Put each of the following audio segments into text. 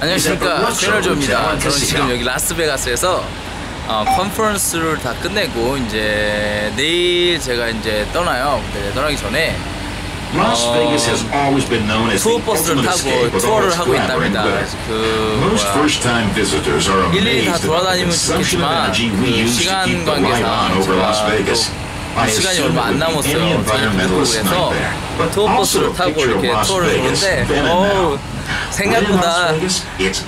안녕하십니까 트레이너 조입니다. 저는 지금. 여기 라스베가스에서 어, 컨퍼런스를 다 끝내고 이제 내일 제가 이제 떠나요. 근데 떠나기 전에 어, 투어 버스를 타고 투어를 하고 있답니다. 그 뭐야 일일이 다 돌아다니면 좋겠지만 그 시간 관계상 제가 시간이 얼마 안 남았어요. nightmare. But 투어 버스를 타고 이렇게 투어를 and 어 생각보다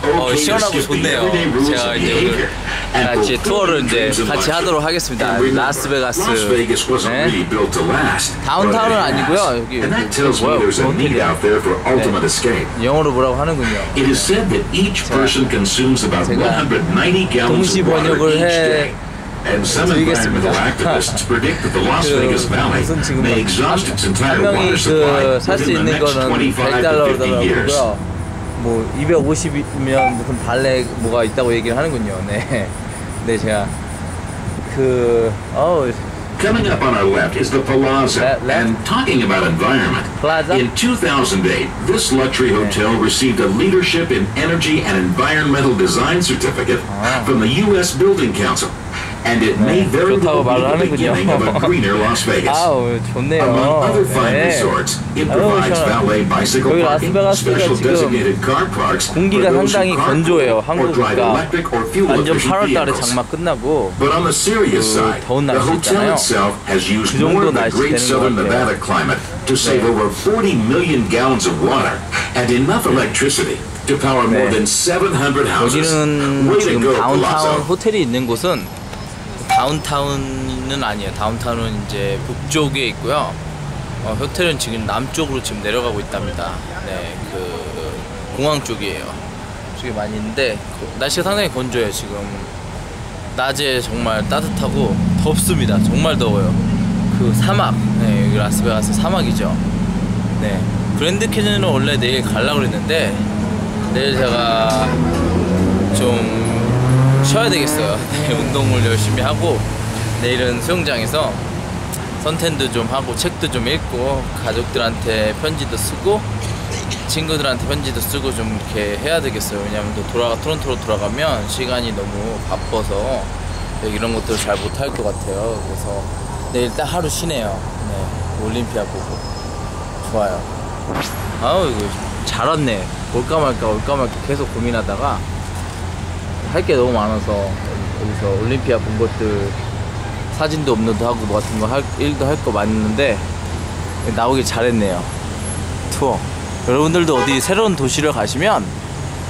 어, 시원하고 좋네요. 제가 이제 and 같이 투어를 이제 같이. 하도록 하겠습니다. 라스베가스. 네. 다운타운은 아니고요. 여기 뭐야, escape. 영어로 뭐라고 하는군요. 제가 190 gallons 동시 번역을 해 day. And some 드리겠습니다. environmental activists predict that the Las 그 Vegas Valley 무슨 지금 may exhaust its 한 entire 명이 water supply 그살수 within the 있는 next 거는 25 to 50 years. 100달러더라고요. 뭐 250이면 무슨 발레 뭐가 있다고 얘기를 하는군요. 네. 근데 제가 그 어우 Coming up on our left is the Palazzo. Left- left? And talking about environment, Plaza? in 2008, this luxury hotel received a Leadership in Energy and Environmental Design certificate Ah. from the U.S. Building Council. And it may very 좋다고 well be 말을 the 하는군요. beginning of a greener Las Vegas. 아우 좋네요. Among other fine 네. resorts, it 아유, provides 시원하다. valet bicycle 여기 parking, 라스베가스가 special 지금 designated car parks for 공기가 those who 상당히 carpool 건조해요. or drive 한국이니까 electric or fuel 완전 efficient 8월달에 vehicles. 장마 끝나고 But on the serious 그 side, 더운 the 날씨 hotel 있잖아요. itself has used 그 정도 more of the 날씨 great 되는 것 southern 같아요. Nevada climate to save over 40 million gallons of water and enough electricity to power more 네. than 700 houses. 여기는 Way to 지금 go, 다운타운 Palazzo. 호텔이 있는 곳은 다운타운은 아니에요. 다운타운은 이제 북쪽에 있고요. 어, 호텔은 지금 남쪽으로 지금 내려가고 있답니다. 네, 그 공항 쪽이에요. 쪽에 많이 있는데 그 날씨가 상당히 건조해요. 지금 낮에 정말 따뜻하고 덥습니다. 정말 더워요. 그 사막, 네, 여기 라스베가스 사막이죠. 네, 그랜드 캐년은 원래 내일 가려고 그랬는데 내일 제가 좀 쉬어야 되겠어요. 네, 운동을 열심히 하고 내일은 수영장에서 선탠도 좀 하고 책도 좀 읽고 가족들한테 편지도 쓰고 친구들한테 편지도 쓰고 좀 이렇게 해야 되겠어요. 왜냐면 또 돌아가 토론토로 돌아가면 시간이 너무 바빠서 이런 것들을 잘 못할 것 같아요. 그래서 내일 딱 하루 쉬네요. 네, 올림피아 보고 좋아요. 아우 이거 잘 왔네. 올까 말까 올까 말까 계속 고민하다가 할 게 너무 많아서 여기서 올림피아 본 것들 사진도 업로드 하고 뭐 같은 거 할, 일도 할 거 많은데 나오길 잘했네요. 투어. 여러분들도 어디 새로운 도시를 가시면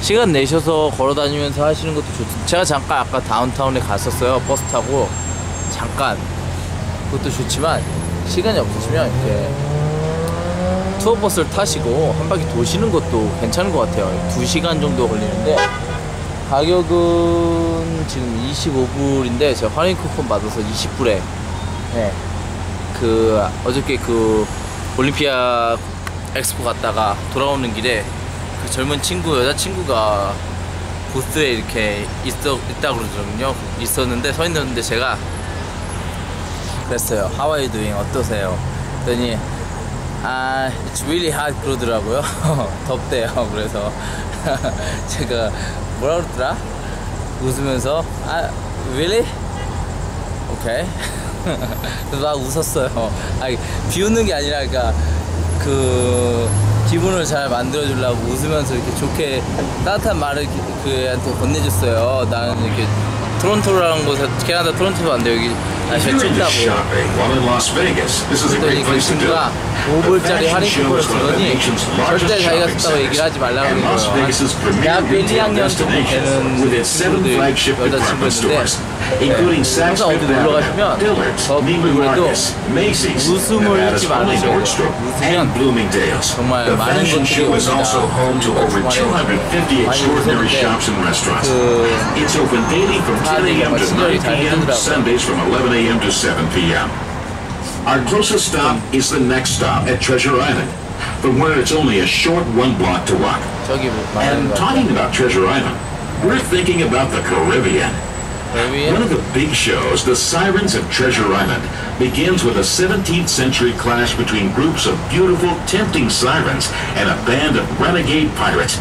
시간 내셔서 걸어 다니면서 하시는 것도 좋죠. 제가 잠깐 아까 다운타운에 갔었어요. 버스 타고 잠깐. 그것도 좋지만 시간이 없으시면 이렇게 투어 버스를 타시고 한 바퀴 도시는 것도 괜찮은 것 같아요. 2시간 정도 걸리는데 가격은 지금 25불인데 제가 할인 쿠폰 받아서 20불에 네. 그 어저께 그 올림피아 엑스포 갔다가 돌아오는 길에 그 젊은 친구 여자친구가 부스에 이렇게 있어 있다 그러거든요. 있었는데 서 있는데 제가 그랬어요. How are you doing? 어떠세요? 그랬더니 아, it's really hot 그러더라고요. 덥대요. 그래서 제가 뭐라 그러더라? 웃으면서 아, really? 오케이. 그래서 막 웃었어요. 아니, 비웃는 게 아니라 그러니까 그 기분을 잘 만들어 주려고 웃으면서 이렇게 좋게 따뜻한 말을 그 애한테 건네줬어요. 나는 이렇게 토론토라는 곳에 캐나다 토론토도 왔는데 여기 If 날씨가 춥다고 그랬더니 그. 친구가 The 5불짜리 fashion 할인 쿠폰을 주더니 절대 자기가 썼다고 얘기를 하지 말라고 Vegas's 거예요. 대학교 1, retail 2학년 정도 되는 친구들, 여자친구였는데 항상 어디 놀러 가시면 Neiman 그래도 웃음을 돼요. Nordstrom, 웃으면. 정말 많은 것들이 옵니다. 250 많이 웃었는데. 그5 a.m. to 9 p.m., Sundays from 11 a.m. to 7 p.m. Our closest stop is the next stop at Treasure Island, from where it's only a short one block to walk. And talking about Treasure Island, we're thinking about the Caribbean? One of the big shows, The Sirens of Treasure Island, begins with a 17th century clash between groups of beautiful, tempting sirens and a band of renegade pirates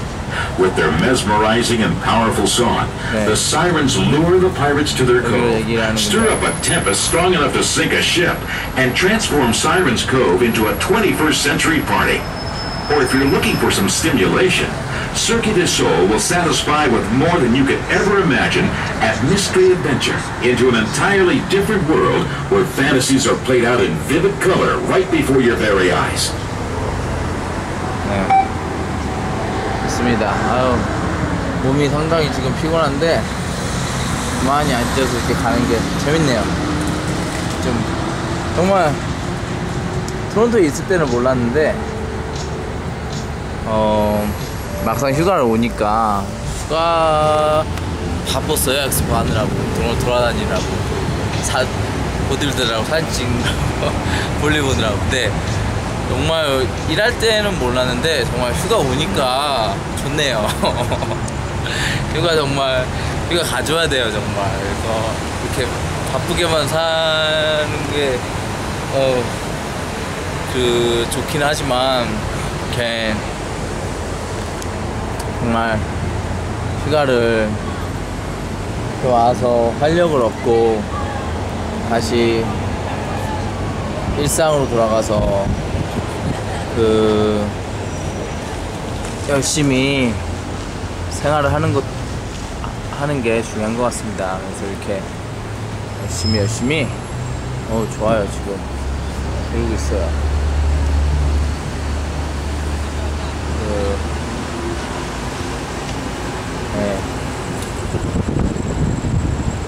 with their mesmerizing and powerful song. The sirens lure the pirates to their cove, stir up a tempest strong enough to sink a ship, and transform Sirens Cove into a 21st century party. Or if you're looking for some stimulation, Circuit du Soleil will satisfy with more than you could ever imagine at Mystery Adventure into an entirely different world where fantasies are played out in vivid color right before your very eyes. Yeah. 좋습니다. 아유, 몸이 상당히 지금 피곤한데, 많이 앉아서 이렇게 가는 게 재밌네요. 좀, 정말, 토론토에 있을 때는 몰랐는데, 어, 막상 휴가를 오니까, 휴가 바빴어요. 엑스포 하느라고, 돌아, 돌아다니느라고, 사, 모델들하고 사진 찍느라고, 볼일 보느라고. 근데, 정말 일할 때는 몰랐는데 정말 휴가 오니까 좋네요. 휴가 정말 휴가 가져야 돼요 정말. 그래서 이렇게 바쁘게만 사는 게 어 그 좋긴 하지만 이렇게 정말 휴가를 와서 활력을 얻고 다시 일상으로 돌아가서 그 열심히 생활을 하는 것 하는 게 중요한 것 같습니다. 그래서 이렇게 열심히 열심히 어 좋아요 지금 이러고 있어요. 그 네.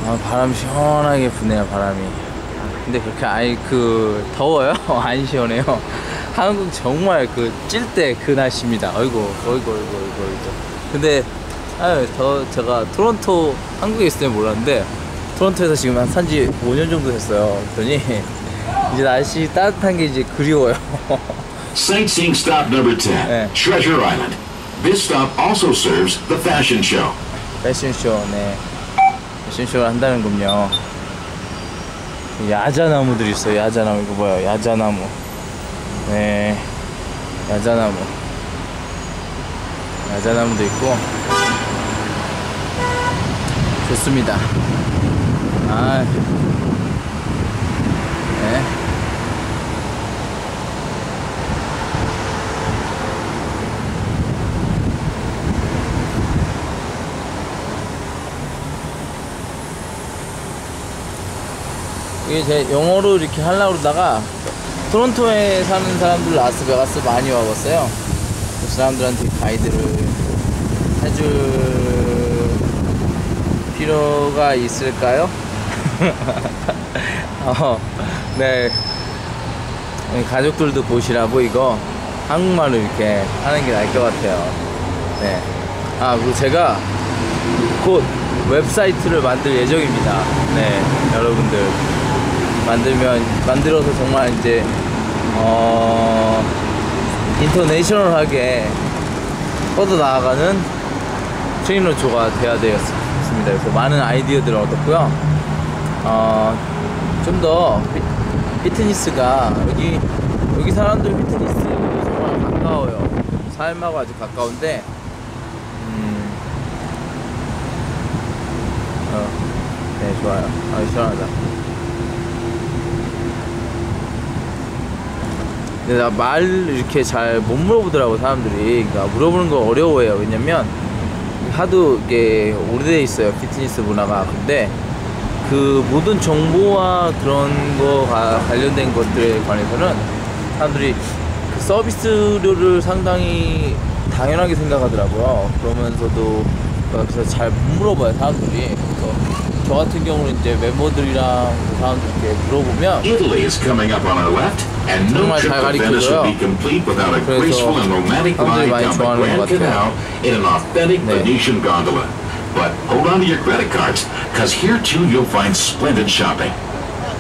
아 바람 시원하게 부네요 바람이. 아, 근데 그렇게 아이 그 더워요? 안 시원해요. 한국 정말 그 찔 때 그 날씨입니다. 어이구, 어이구, 어이구, 어이구, 어이구. 근데, 아유, 더, 제가 토론토, 한국에 있을 때 몰랐는데, 토론토에서 지금 한 산지 5년 정도 됐어요. 그랬더니, 이제 날씨 따뜻한 게 이제 그리워요. Sightseeing stop number 10, 네. Treasure Island. This stop also serves the fashion show. 패션쇼, 네. 패션쇼를 한다는군요. 야자나무들이 있어요, 야자나무. 이거 뭐야, 야자나무. 네. 야자나무. 야자나무도 있고. 좋습니다. 아. 네. 이게 제 영어로 이렇게 하려고 그러다가 토론토에 사는 사람들 라스베가스 많이 와봤어요. 그 사람들한테 가이드를 해줄 필요가 있을까요? 어, 네. 가족들도 보시라고 이거 한국말로 이렇게 하는 게 나을 것 같아요. 네. 아, 그리고 제가 곧 웹사이트를 만들 예정입니다. 네, 여러분들. 만들면, 만들어서 정말 이제, 어, 인터내셔널하게 뻗어 나아가는 트레이너조가 돼야 되었습니다. 그래서 많은 아이디어들을 얻었고요. 어, 좀 더 피트니스가 여기, 여기 사람들 피트니스 정말 가까워요. 삶하고 아주 가까운데, 음, 어, 네, 좋아요. 아, 시원하다. 근데 나 말 이렇게 잘 못 물어보더라고, 사람들이. 그러니까 물어보는 거 어려워해요. 왜냐면, 하도 이게 오래돼 있어요, 피트니스 문화가. 근데, 그 모든 정보와 그런 거가 관련된 것들에 관해서는 사람들이 그 서비스료를 상당히 당연하게 생각하더라고요. 그러면서도 그래서 잘 못 물어봐요 사람들이. 그래서 저 같은 경우는 이제 멤버들이랑 그 사람들 이렇게 물어보면 Italy is coming up on our left, and no 정말 trip 잘 to Venice would be 가리켜줘요. complete without a 그래서 graceful and romantic 사람들이 ride 많이 down the 좋아하는 Grand 것 같아요. Canal in an authentic 네. Venetian gondola. But hold on to your credit cards, because here too you'll find splendid shopping.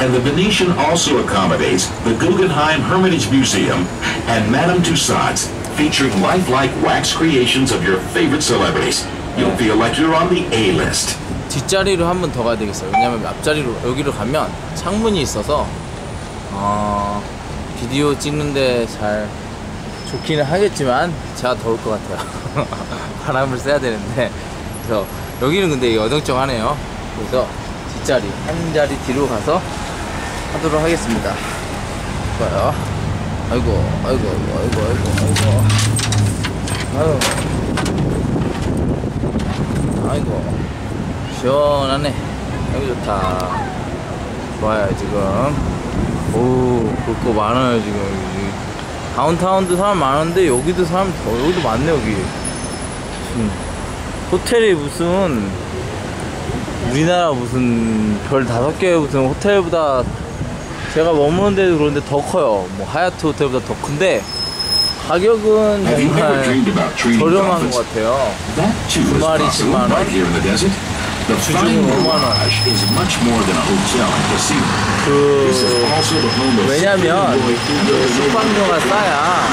And the Venetian also accommodates the Guggenheim Hermitage Museum and Madame Tussauds, featuring lifelike wax creations of your favorite celebrities. You'll feel like you're on the A-list. 뒷자리로 한 번 더 가야 되겠어요. 왜냐면 앞자리로 여기로 가면 창문이 있어서 어, 비디오 찍는데 잘 좋기는 하겠지만 제가 더울 것 같아요. 바람을 쐬야 되는데 그래서 여기는 근데 어정쩡하네요. 그래서 뒷자리 한 자리 뒤로 가서 하도록 하겠습니다. 좋아요. 아이고 아이고 아이고 아이고 아이고 아이고 아이고 시원하네. 여기 좋다. 좋아요 지금. 오, 볼거 많아요 지금. 여기. 다운타운도 사람 많은데 여기도 사람 더 여기도 많네 여기. 무슨 호텔이 무슨 우리나라 무슨 별 다섯 개 무슨 호텔보다 제가 머무는 데도 그런데 더 커요. 뭐 하얏트 호텔보다 더 큰데 가격은 정말 저렴한? 것 같아요. 주말이 possible 10만 원? right here in the desert. The 주중에 Fine 5만 원. Mirage is much more than a hotel and casino. This is 그 also the home of 왜냐면 Enjoy 그 숙박료가 싸야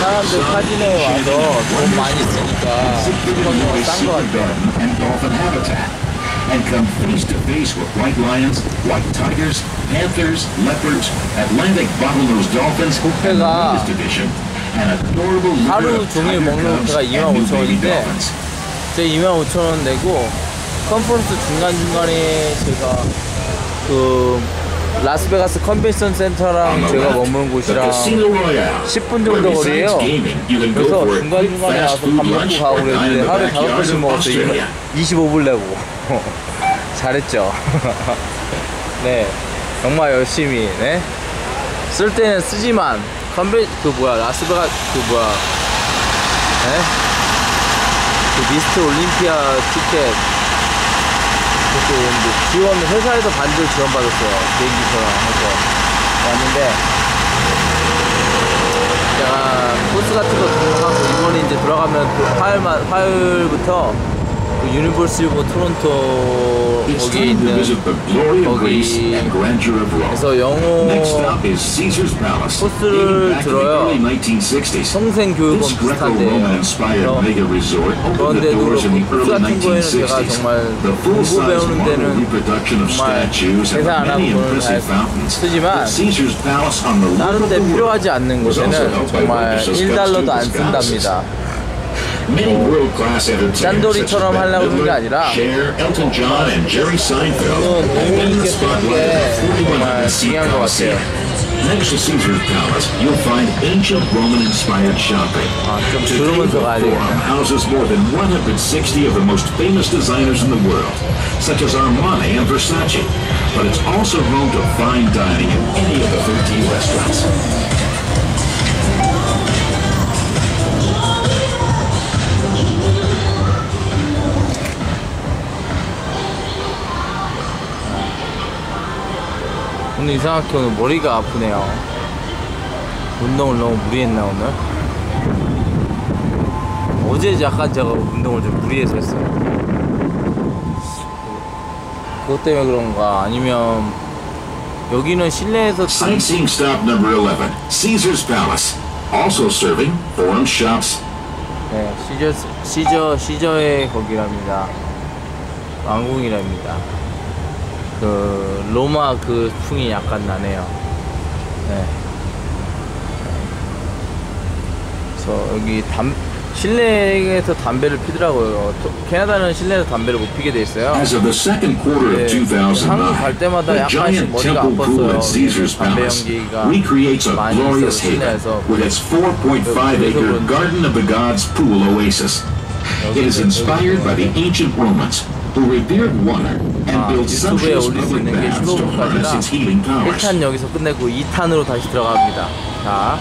사람들 카지노에 와서 돈 많이 쓰니까 숙박료가 싼 것 같아요. and dolphin habitat. And come face to face with white lions, white tigers, panthers, leopards, Atlantic bottlenose dolphins, and the 뷔페가 latest edition, an adorable litter 하루 of 종일 tiger 먹는 cubs 뷔페가 and new baby 25,000원인데 dolphins. 제가 25,000원 내고 컨퍼런스 중간중간에 제가 그 라스베가스 컨벤션 센터랑 제가 머무는 곳이랑 10분 정도 거리에요. 그래서 중간중간에 와서 밥 먹고 가고 그랬는데 하루에 다섯 번씩 먹었어요. 25불 내고. 잘했죠. 네. 정말 열심히, 네. 쓸 때는 쓰지만, 컨벤, 그 뭐야, 라스베가, 그 뭐야, 네? 그 미스트 올림피아 티켓, 이제 지원, 회사에서 반대로 지원받았어요. 비행기표랑 해서. 왔는데, 제가 코스 같은 거 등록하고 이번에 이제 들어가면 그 화요일만 화요일부터 그 토론토 있는 glory of Greece 거기 Rome. 그래서 영어. 코스를 들어요. early 1960s. 평생 This 비슷한데요. 그런데도 코스 같은 거에는 제가 1960s. 정말 공부 배우는 데는 정말 계산 안 하고 돈을 쓰지만 다른 데. 필요하지 않는 곳에는 정말 Robertus 1달러도 안. 쓴답니다. Many world-class entertainers such as 짠돌이처럼 Bette 하려고 그런 게 Midler, 아니라 Cher, Elton John, and Jerry Seinfeld 저는 have been in the 의미 있게 쓰는 spotlight 게 of the 정말 4100 seat 중요한 것 Coliseum. 같아요. Next to Caesar's Palace, you'll find ancient Roman-inspired shopping. 아, 좀 Today, 들으면서 the 가야 Forum 되겠네. houses more than 160 of the most famous designers in the world, such as Armani and Versace. But it's also home to fine dining in any of the 13 restaurants. 오늘 이상하게 오늘 머리가 아프네요. 운동을 너무 무리했나 오늘? 어제 약간 제가 운동을 좀 무리해서 했어요. 그것 때문에 그런가 아니면 여기는 실내에서 단- Sightseeing stop number 11, Caesar's Palace. Also serving Forum shops 네, 시저 시저 시저의 거기랍니다. 왕궁이랍니다. 그 로마 그 풍이 약간 나네요. 네. 그래서 여기 담 실내에서 담배를 피더라고요. 토- 캐나다는 실내에서 담배를 못 피게 돼 있어요. As of the second quarter 네, of 한국 갈 2009, 때마다 the 약간씩 giant 머리가 temple pool 아팠어요. at Caesar's 담배 Palace 연기가 recreates a 많이 glorious 있어요, 실내에서. with its 4.5-acre 그래서 Garden of the Gods pool oasis. It is inspired by the ancient Romans, 아, 유튜브에 올릴 수 있는 게 baths to harness 15분까지라 its healing powers. 1탄 여기서 끝내고 2탄으로 다시 들어갑니다. 자,